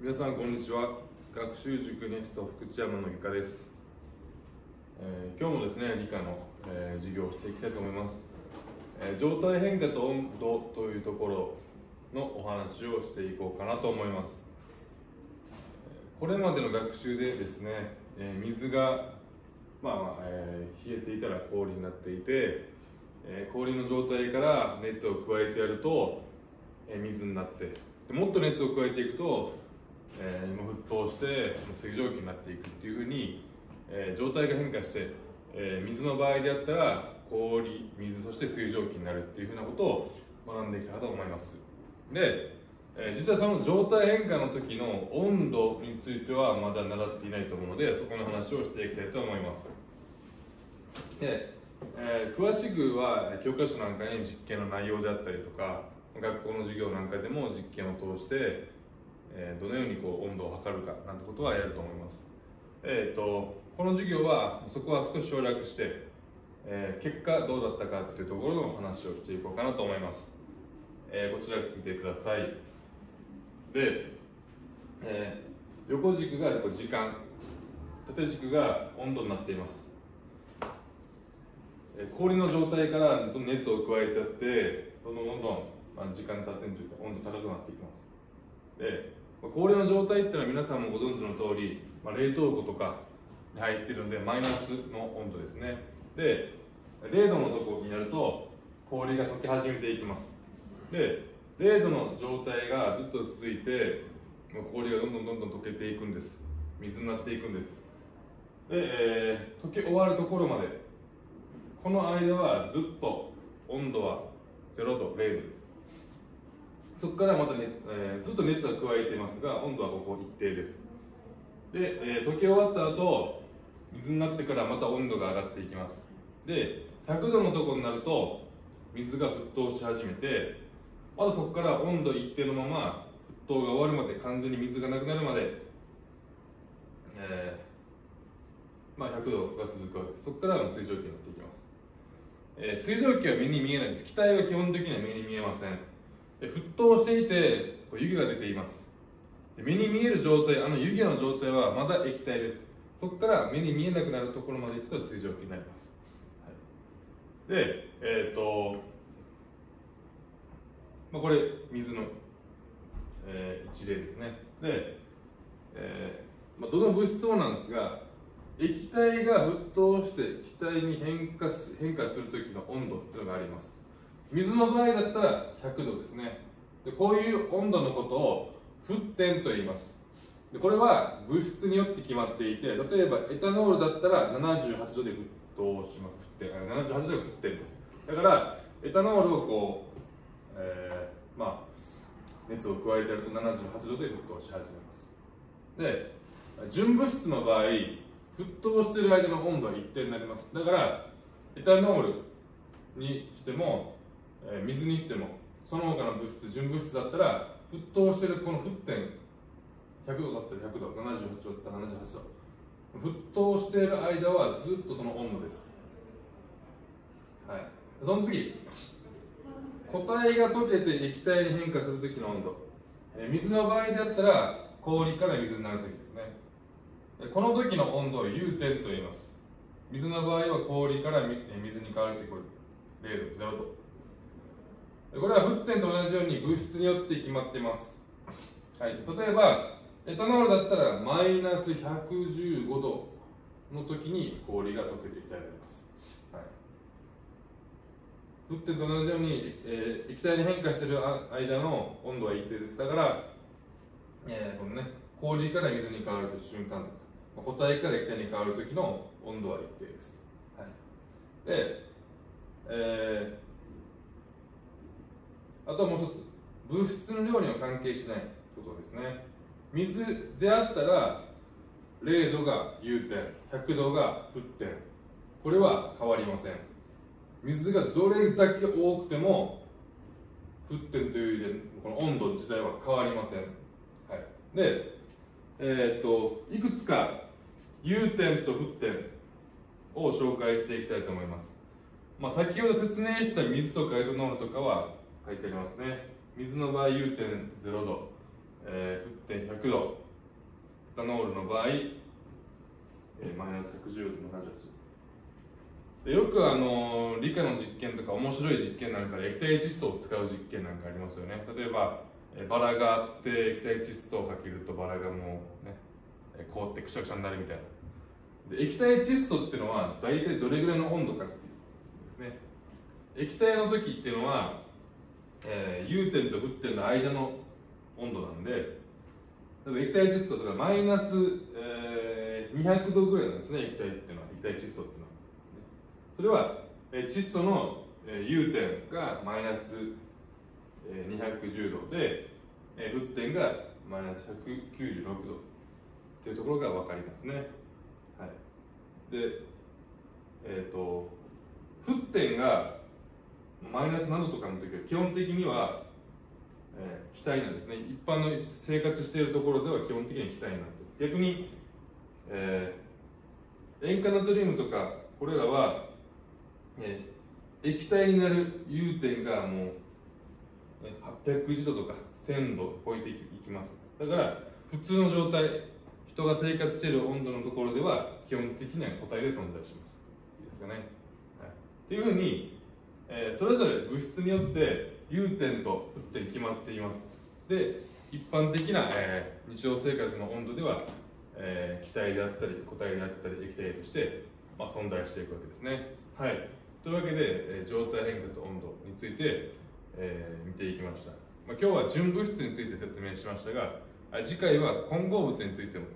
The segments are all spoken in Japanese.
皆さんこんにちは。学習塾ネスト福知山のゆかです、えー今日もですね理科の、えー授業をしていきたいと思います、えー状態変化と温度というところのお話をしていこうかなと思います。これまでの学習でですね、えー水が、まあまあえ冷えていたら氷になっていて、えー氷の状態から熱を加えてやると、えー水になってもっと熱を加えていくと、えー、沸騰して水蒸気になっていくっていうふうに、えー状態が変化して、えー水の場合であったら氷水そして水蒸気になるっていうふうなことを学んでいきたいと思います。で、えー実はその状態変化の時の温度についてはまだ習っていないと思うのでそこの話をしていきたいと思います。で、えー詳しくは教科書なんかに実験の内容であったりとか学校の授業なんかでも実験を通して、えーどのようにこう温度を測るかなんてことはやると思います。えー、とこの授業はそこは少し省略して、えー結果どうだったかっていうところの話をしていこうかなと思います、えーこちら見てください。で、えー横軸が時間。縦軸が温度になっています。え氷の状態から熱を加えてやってどんどんどんどん、まあ、時間経つにつれて温度高くなっていきます。で氷の状態っていうのは皆さんもご存知の通り、まあ、冷凍庫とかに入ってるのでマイナスの温度ですね。で0度のところになると氷が溶け始めていきます。で0度の状態がずっと続いてまあ氷がどんどんどんどん溶けていくんです。水になっていくんです。で、えー溶け終わるところまでこの間はずっと温度は0度0度です。そこからまた、ねえーずっと熱は加えてますが温度はここ一定です。で、えー溶け終わった後水になってからまた温度が上がっていきます。で100度のところになると水が沸騰し始めてまだそこから温度一定のまま沸騰が終わるまで完全に水がなくなるまで、えーまあ、100度が続くわけです。そこからは水蒸気になっていきます。えー水蒸気は目に見えないです。気体は基本的には目に見えません。沸騰していてこう湯気が出ています。目に見える状態あの湯気の状態はまだ液体です。そこから目に見えなくなるところまで行くと水蒸気になります、はい、でえっ、と、まあ、これ水の、えー一例ですね。で、えーまあ、どの物質もなんですが液体が沸騰して気体に変化す変化する時の温度っていうのがあります。水の場合だったら100度ですね。でこういう温度のことを沸点と言います。でこれは物質によって決まっていて例えばエタノールだったら78度で沸騰します。沸点78度が沸点です。だからエタノールをこう、えーまあ熱を加えてやると78度で沸騰し始めます。で純物質の場合沸騰している間の温度は一定になります。だからエタノールにしても、え水にしてもその他の物質純物質だったら沸騰してるこの沸点100度だったら100度78度だったら78度。沸騰している間はずっとその温度です。はい。その次。固体が溶けて液体に変化する時の温度。え水の場合であったら氷から水になる時ですね。この時の温度を融点と言います。水の場合は氷から水に変わるところ0度0度。これは沸点と同じように物質によって決まっています、はい、例えばエタノールだったらマイナス115度の時に氷が溶けて液体になります、はい。沸点と同じように、えー液体に変化している間の温度は一定です。だから、えーこのね、氷から水に変わる瞬間とか、まあ固体から液体に変わる時の温度は一定です、はい、で、えーあとはもう一つ物質の量には関係しないことですね。水であったら0度が融点100度が沸点。これは変わりません。水がどれだけ多くても沸点という意味でこの温度自体は変わりません、はい、でえーっといくつか融点と沸点を紹介していきたいと思います、まあ、先ほど説明した水とかエタノールとかは書いてありますね。水の場合融点0度えー、沸点100度。エタノールの場合、えー、マイナス110度78でよくあの理科の実験とか面白い実験なんかで液体窒素を使う実験なんかありますよね。例えば、え、バラがあって液体窒素をかけるとバラがもうね凍ってくしゃくしゃになるみたいな。で液体窒素っていうのは大体どれぐらいの温度かっていうですね。液体の時っていうのは、えー、融点と沸点の間の温度なんで液体窒素とかマイナス、えー、200度ぐらいなんですね液体っていうのは液体窒素っていうのは。それは、えー、窒素の、えー、融点がマイナス、えー、210度で、えー、沸点がマイナス196度っていうところが分かりますね。はい。でえっ、ー、と沸点がマイナス7度とかの時は基本的にはえー、気体なんですね。一般の生活しているところでは基本的には気体になってます。逆に、えー、塩化ナトリウムとかこれらは、えー、液体になる融点がもう801度とか1000度超えていきます。だから普通の状態人が生活している温度のところでは基本的には固体で存在します。いいですかね、はい、っていうふうに、え、それぞれ物質によって融点と沸点決まっています。で一般的な、え、日常生活の温度では、えー、気体であったり固体であったり液体として、ま、存在していくわけですね。はい。というわけで、え、状態変化と温度について、え、見ていきました、ま、今日は純物質について説明しましたが次回は混合物についても、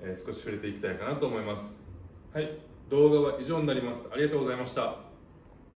え、少し触れていきたいかなと思います。はい。動画は以上になります。ありがとうございました。